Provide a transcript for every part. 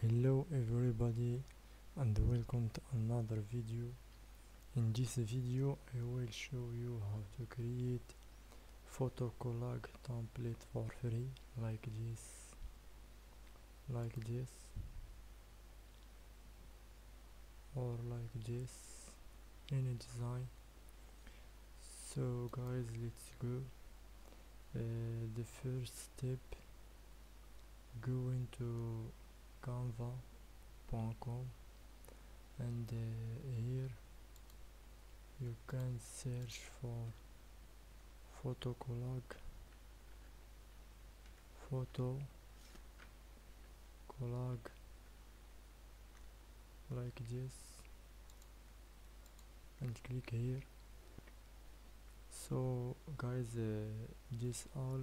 hello everybody and welcome to another video. In this video I will show you how to create photo collage template for free like this like this or like this any design. So guys let's go. Uh, the first step go into canva.com and uh, here you can search for photo collage photo collage like this and click here. So guys uh, this all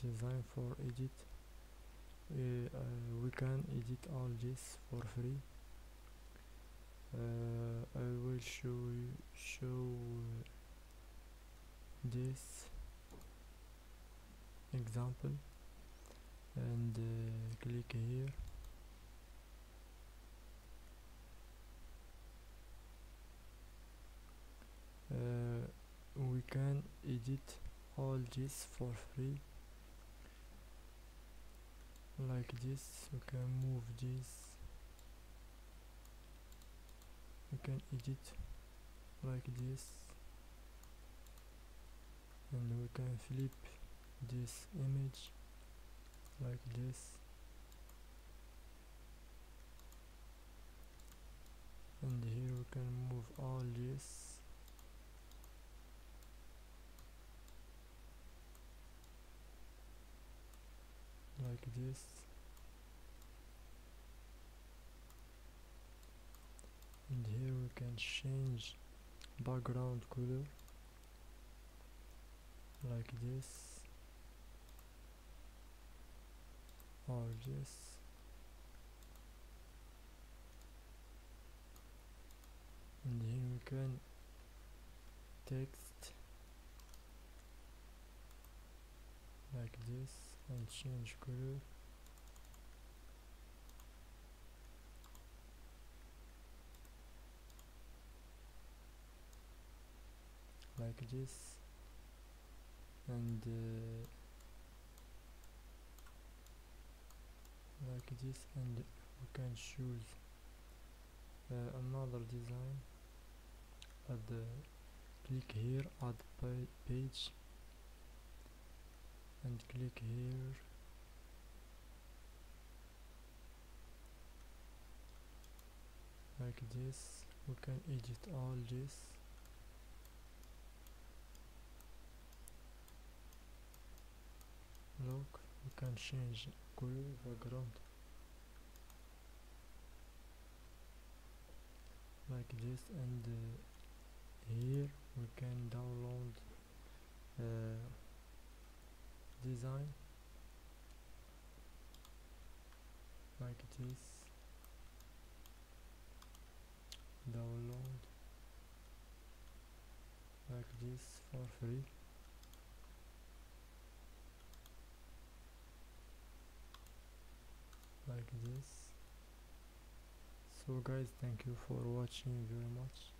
design for edit uh, we can edit all this for free. Uh, I will show you show this example. And uh, click here. Uh, we can edit all this for free like this we can move this we can edit. Like this and we can flip. This image. Like this and here we can move all this. Like this and can change background color like this or this. And here we can text like this and change color like this and uh, like this and we can choose uh, another design. Add the click here add pa page. And click here. Like this. We can edit all this we can change color background like this and uh, here we can download uh, design. Like this. Download. Like this for free like this. So guys thank you for watching very much